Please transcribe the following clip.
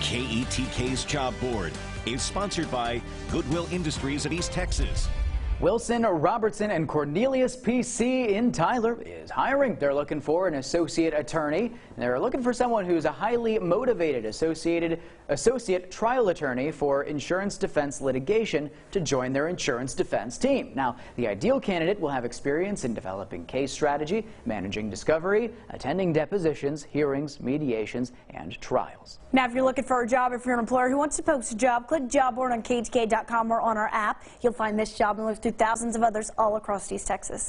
KETK's Job Board is sponsored by Goodwill Industries of East Texas. Wilson Robertson and Cornelius PC in Tyler is hiring. They're looking for an associate attorney. They're looking for someone who's a highly motivated associated associate trial attorney for insurance defense litigation to join their insurance defense team. Now, the ideal candidate will have experience in developing case strategy, managing discovery, attending depositions, hearings, mediations, and trials. Now, if you're looking for a job, if you're an employer who wants to post a job, click job board on KETK.com or on our app. You'll find this job and look through thousands of others all across East Texas.